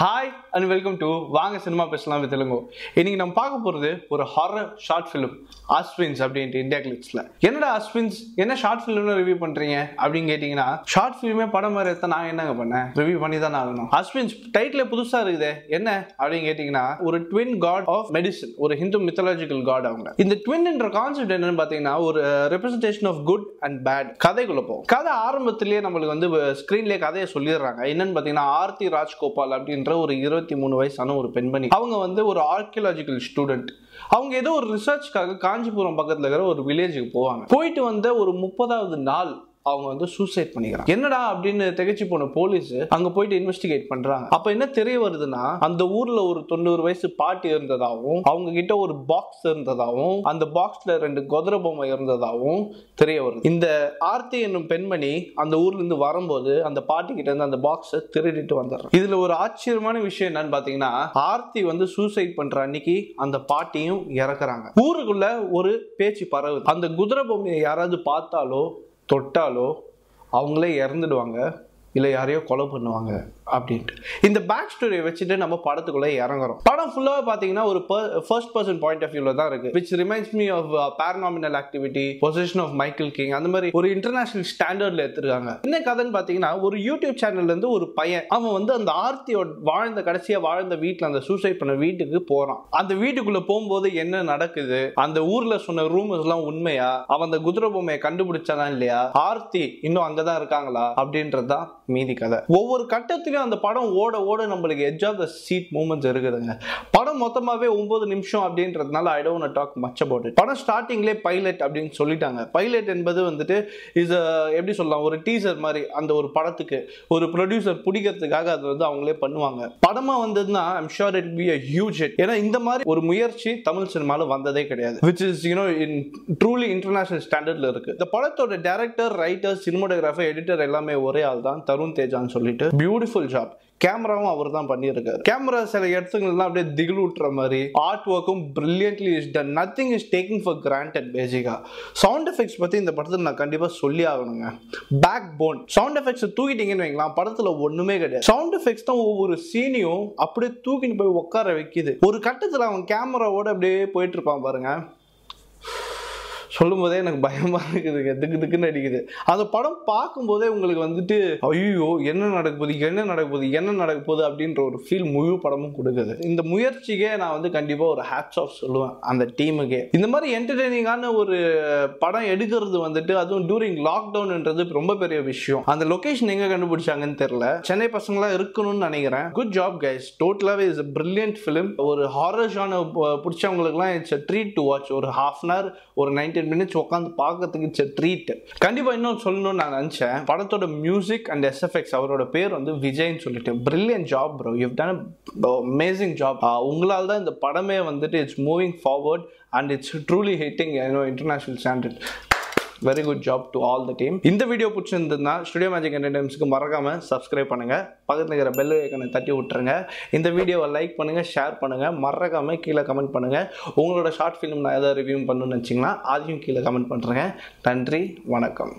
Hi and welcome to வாங்க cinema பேசலாம் with Telugu. இன்னைக்கு நம்ம பார்க்க போகிறது ஒரு ஹாரர் ஷார்ட் ஃபிலிம் அஸ்வின்ஸ் அப்படின்ட்டு இந்தியா கிளிக்ஸில் என்னடா அஸ்வின்ஸ் என்ன ஷார்ட் ஃபிலிம்னு ரிவ்யூ பண்ணுறீங்க அப்படின்னு கேட்டிங்கன்னா ஷார்ட் ஃபிலிமே படம் மாதிரி தான் நான் என்னங்க பண்ணேன்? ரிவ்யூ பண்ணி தான் ஆகணும். அஸ்வின்ஸ் டைட்டில் புதுசாக இருக்குது என்ன? அப்படின்னு கேட்டிங்கன்னா ஒரு ட்வின் காட் ஆஃப் மெடிசன் ஒரு ஹிந்து மித்தாலஜிக்கல் காட் அவங்க. இந்த ட்வின்ன்ற கான்செப்ட் என்னன்னு பார்த்தீங்கன்னா ஒரு representation of good and bad கதைக்குள்ள போகும் கதை ஆரம்பத்திலேயே நம்மளுக்கு வந்து ஸ்க்ரீன்லேயே கதையை சொல்லிடுறாங்க. என்னன்னு பார்த்தீங்கன்னா ஆர்த்தி ராஜ்கோபால் அப்படின்னு அப்படின்ற ஒரு இருபத்தி மூணு வயசான ஒரு பெண்மணி. அவங்க வந்து ஒரு ஆர்கியலாஜிக்கல் ஸ்டூடெண்ட் அவங்க ஏதோ ஒரு ரிசர்ச்க்காக காஞ்சிபுரம் பக்கத்தில் இருக்கிற ஒரு வில்லேஜுக்கு போவாங்க. போயிட்டு வந்த ஒரு முப்பதாவது நாள் அவங்க வந்து சூசைட் பண்ணிக்கிறாங்க. என்னடா அப்படின்னு திகைச்சு போன போலீஸ் அங்க போயிட்டு இன்வெஸ்டிகேட் பண்றாங்க. அப்ப என்ன தெரிய வருதுன்னா அந்த ஊர்ல ஒரு தொண்ணூறு வயசு பாட்டி இருந்ததாகவும் அவங்க கிட்ட ஒரு பாக்ஸ் இருந்ததாகவும் அந்த பாக்ஸ்ல ரெண்டு குதிரை பொம்மை இருந்ததாகவும் தெரிய வருது. இந்த ஆர்த்தி என்னும் பெண்மணி அந்த ஊர்ல இருந்து வரும்போது அந்த பாட்டி கிட்ட இருந்து அந்த பாக்ஸை திருடிட்டு வந்துடுறாங்க இதுல ஒரு ஆச்சரியமான விஷயம் என்னன்னு பாத்தீங்கன்னா ஆர்த்தி வந்து சூசைட் பண்ற அன்னைக்கு அந்த பாட்டியும் இறக்குறாங்க. ஊருக்குள்ள ஒரு பேச்சு பரவுது. அந்த குதிரை பொம்மையை யாராவது பார்த்தாலோ தொட்டாலோ அவங்களே இறந்துடுவாங்க இல்லை யாரையோ கொலை பண்ணுவாங்க. அப்படின்ட்டு. இந்த பேக் ஸ்டோரியை வச்சுட்டு நம்ம படத்துக்குள்ளே இறங்குறோம். படம் ஃபுல்லாக பார்த்தீங்கன்னா ஒரு ஃபர்ஸ்ட் பர்சன் பாயிண்ட் ஆஃப் வியூவில் தான் இருக்கு. Which reminds me of paranormal activity possession of Michael King அந்த மாதிரி ஒரு இன்டர்நேஷனல் ஸ்டாண்டர்டில் எடுத்துருக்காங்க. என்ன கதைன்னு பார்த்தீங்கன்னா ஒரு யூடியூப் சேனல்லேருந்து ஒரு பையன் அவன் வந்து அந்த ஆர்த்தியோட வாழ்ந்த கடைசியாக வாழ்ந்த வீட்டில் அந்த சூசைட் பண்ண வீட்டுக்கு போகிறான் அந்த வீட்டுக்குள்ளே போகும்போது என்ன நடக்குது? அந்த ஊரில் சொன்ன ரூமர்ஸ் உண்மையா? அவன் அந்த குதிரை பொம்மையை கண்டுபிடிச்சானா இல்லையா? ஆர்த்தி இன்னும் அங்கே தான் இருக்காங்களா? அப்படின்றது தான் மீதி கதை. ஒவ்வொரு கட்டத்திலும் அந்த படம் ஓட ஓட நம்மளுக்கு edge of the seat moments இருக்குதுங்க. படம் மொத்தமாவே ஒன்பது நிமிஷம் அப்படின்றதுனால I don't talk much about it படம் ஸ்டார்டிங்லேயே பைலட் அப்படின்னு சொல்லிட்டாங்க. பைலட் என்பது வந்துட்டு இஸ் எப்படி சொல்லலாம் ஒரு டீசர் மாதிரி அந்த ஒரு படத்துக்கு ஒரு ப்ரொடியூசர் பிடிக்கிறதுக்காக அது வந்து அவங்களே பண்ணுவாங்க. படமா வந்ததுன்னா I'm sure it be a huge hit ஏன்னா இந்த மாதிரி ஒரு முயற்சி தமிழ் சினிமாவில் வந்ததே கிடையாது. Which is you know in truly international ஸ்டாண்டர்ட்ல இருக்கு. இந்த படத்தோட டேரக்டர் ரைட்டர் சினிமோட்டோகிராஃபர் எடிட்டர் எல்லாமே ஒரே ஆள் தான் தருண் தேஜான்னு சொல்லிட்டு. பியூட்டிஃபுல் ஜாப் கேமராவும் அவர் தான் பண்ணியிருக்காரு. கேமரா சில இடத்துங்கள்லாம் அப்படியே திகில் ஊட்டுற மாதிரி ஆர்ட் ஒர்க்கும் brilliantly is done nothing is taking for granted பேசிக்கா சவுண்ட் எஃபெக்ட்ஸ் பற்றி இந்த படத்தில் நான் கண்டிப்பாக சொல்லி ஆகணுங்க. பேக் போன் சவுண்ட் எஃபெக்ட்ஸ் தூக்கிட்டீங்கன்னு வைங்களா படத்தில் ஒன்றுமே கிடையாது. சவுண்ட் எஃபெக்ட்ஸ் தான் ஒவ்வொரு சீனையும் அப்படியே தூக்கிட்டு போய் உட்கார வைக்குது. ஒரு கட்டத்தில் அவன் கேமராவோட அப்படியே போயிட்டு இருப்பான் பாருங்க. சொல்லும் போதே எனக்கு பயமா இருக்குதுங்க திக்கு திக்குன்னு அடிக்குது. அந்த படம் பார்க்கும்போதே உங்களுக்கு வந்துட்டு ஐயோ என்ன நடக்க போகுது? என்ன நடக்க போகுது? என்ன நடக்க போகுது? அப்படின்ற ஒரு ஃபீல் முழு படமும் கொடுக்குது. இந்த முயற்சிக்கே நான் வந்து கண்டிப்பாக ஒரு ஹேட்ஸ் ஆஃப் சொல்லுவேன் அந்த டீமுக்கே இந்த மாதிரி என்டர்டெய்னிங்கான ஒரு படம் எடுக்கிறது வந்துட்டு அதுவும் டூரிங் லாக்டவுன்ன்றது ரொம்ப பெரிய விஷயம். அந்த லொகேஷன் எங்க கண்டுபிடிச்சாங்கன்னு தெரியல. சென்னை பசங்களா இருக்கணும்னு நினைக்கிறேன். குட் ஜாப் கைஸ் டோட்டலாகவே இஸ் பிரில்லியன்ட் ஃபிலிம் ஒரு ஹாரர் ஷான பிடிச்சவங்களுக்குலாம் இட்ஸ் ட்ரீட் டு வாட்ச் ஒரு ஹாஃப் அன் ஹவர் ஒரு நைன்டீன் மினிட்ஸ் உட்காந்து பார்க்கறதுக்கு இட்ஸ் ட்ரீட் கண்டிப்பாக இன்னும் சொல்லணும்னு நான் நினச்சேன். படத்தோட மியூசிக் அண்ட் எஸ்எஃப்எக்ஸ் அவரோட பேர் வந்து விஜய்னு சொல்லிட்டு. Brilliant job bro you done amazing job உங்களால் தான் இந்த படமே வந்துட்டு it's moving forward and it's truly hitting international standard very good job to all the team இந்த வீடியோ பிடிச்சிருந்ததுன்னா ஸ்டுடியோ மேஜிக் என்டர்டைன்ஸ்க்கு மறக்காமல் சப்ஸ்கிரைப் பண்ணுங்கள் பக்கத்தில் இருக்கிற பெல் ஐக்கனை தட்டி விட்டுருங்க. இந்த வீடியோவை லைக் பண்ணுங்கள் ஷேர் பண்ணுங்கள் மறக்காமல் கீழே கமெண்ட் பண்ணுங்கள் உங்களோட ஷார்ட் ஃபிலிம் நான் எதாவது ரிவ்யூ பண்ணணும்னு நினச்சிங்கன்னா அதையும் கீழே கமெண்ட் பண்ணுறேங்க நன்றி வணக்கம்.